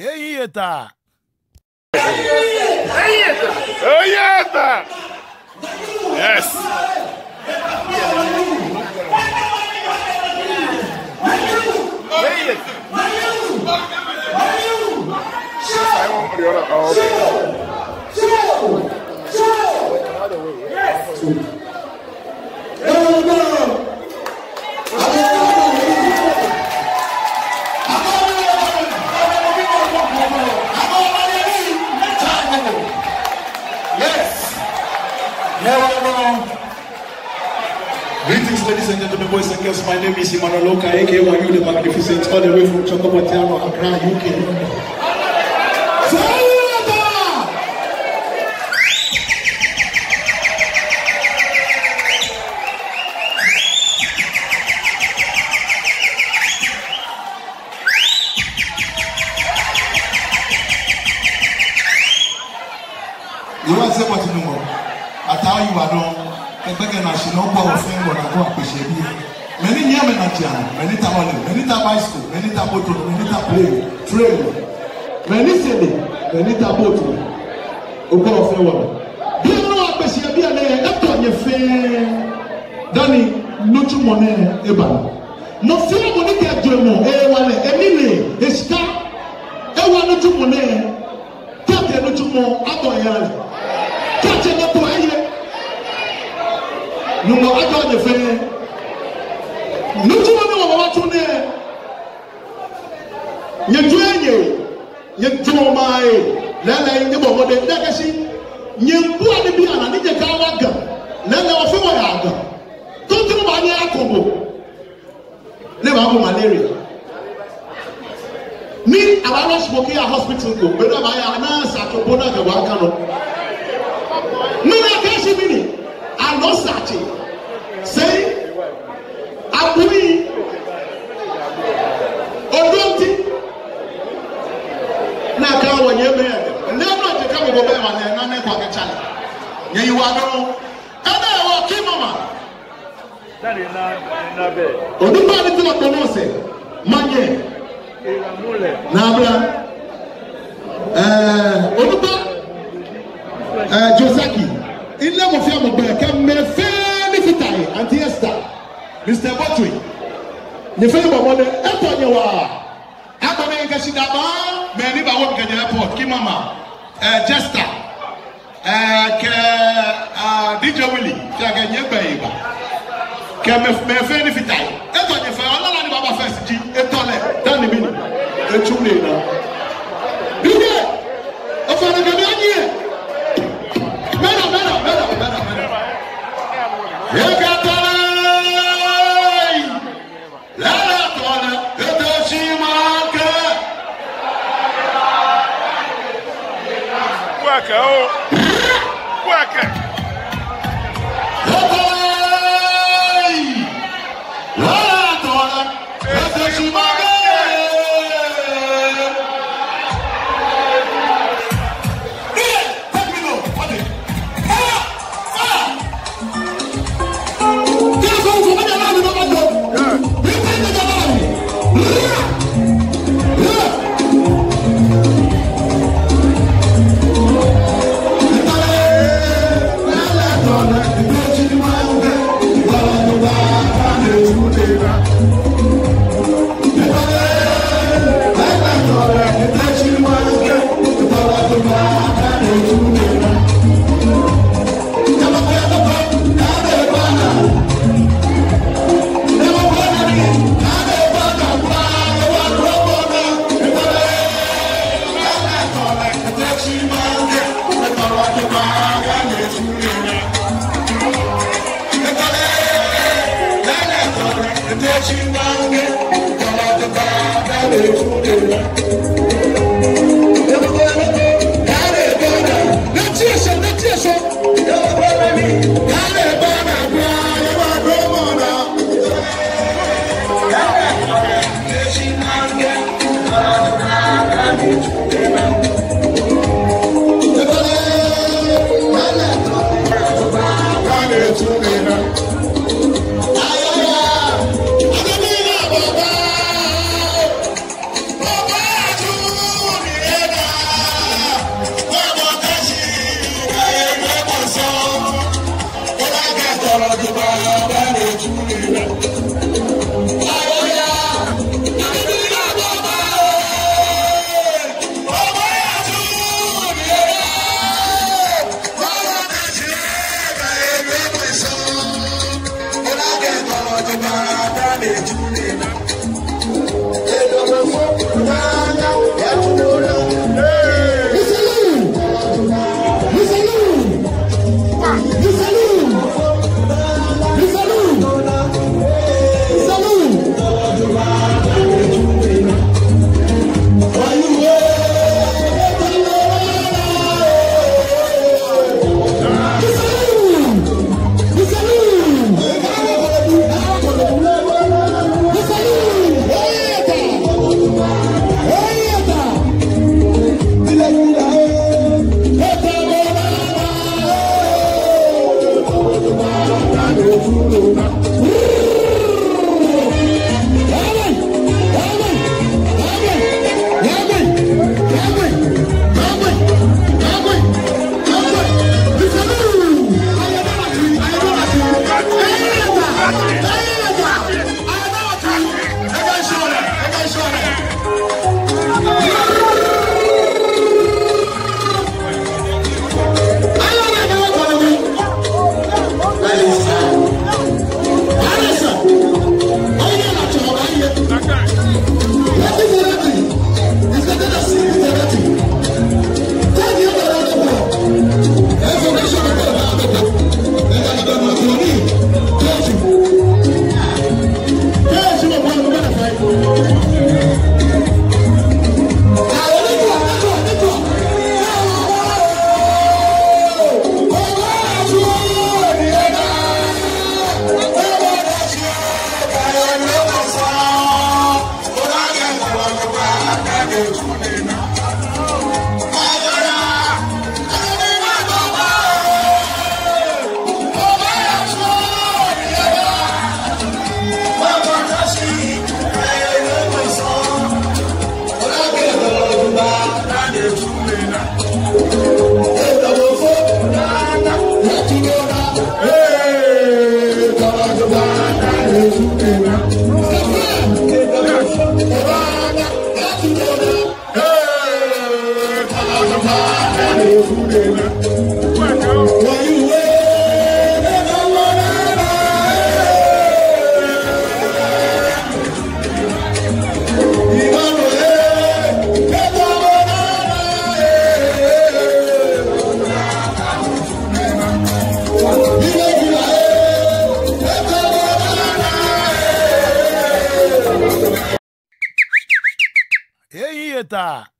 Ei, Ita! aí, Ita! Ei, aí. Yes! Ei, Ita! Saiu uma Greetings, ladies and gentlemen, boys and girls. My name is Emmanuel Oka, aka Wayu the Magnificent, all the way from Chocobotiano, Accra, UK. You want to say what you know? ataa yi wa dɔ kɛgbɛkɛ na si na ɔgbɔ ɔfɛn wɔ na kó apèsè bi mɛ ni nyɛ mɛ na tia mɛ ni ta ɔlɛ mɛ ni ta bicycle mɛ ni ta moto mɛ ni ta plane train mɛ ni sele mɛ ni ta boat ɔgbɔ ɔfɛn wɔ na bi ɛna wɔ apèsè bi ɛna yɛ ɛtɔ nyɛ fɛɛ dani notsi mɔ eba na fɛn mɔ ni kɛ dzo mɔ ɛwɔ lɛ ɛni le esika ɛwɔ notsi mɔ nɛ kɛtɛ notsi mɔ atɔ yɛ lɛ kɛtɛ notsi nyuma aka anya fɛ no nutuma ne wɔn wato ne nyɛ dua nye nyɛ dua maa ye lɛlɛ nye bɔ wɔde ne kasi nye bua ne bi ana ne nye kaa wa gam lɛlɛ ɔfɛ wɔ yɛ agam tontun maa ne akɔbɔ ne b'a bɔ malaria ní àwọn arọ́sùmọ̀kì yà hospital kò pẹ̀lú àwọn àyà anáàsà tó bọ́ náà kẹwàá kan lọ. nínú akẹ́sìmì ni àlọ́sàtì ràkúnmí odó ntí náà ká wọ nyẹ bẹyẹ lẹnu ọtí ká bọbọ bẹyẹ wà lẹnu ọnà ẹkọ akẹkya lẹ nyẹ yìí wà dọrọ ẹnna ẹwọ kí mama onípa ni tí wọn kọ náà sẹ má nyẹ n'abla ẹẹ onípa ẹ josaki ilé mọ̀fíà mọ̀ bẹ̀rẹ̀ kẹ́ mẹ́fẹ́ ní fìtà yìí àti ẹ̀sítà mr botry nyefɛ yi bɔbɔ dɛ ɛtɔ nyɛ wa akɔmi nkasi daba mɛni ba wɔm kɛnyɛ airport kimama ɛɛ jesta ɛɛ kɛ ɛɛ dj willy fiakɛ nyɛ bɛɛ yi ba kɛ mɛfɛ ni fita yi ɛtɔ nyɛfɛ ɔlɔlɔ ni baba fɛs di etɔ lɛ dani mi ni etu ne na. Sabe, é I got X, 다 아,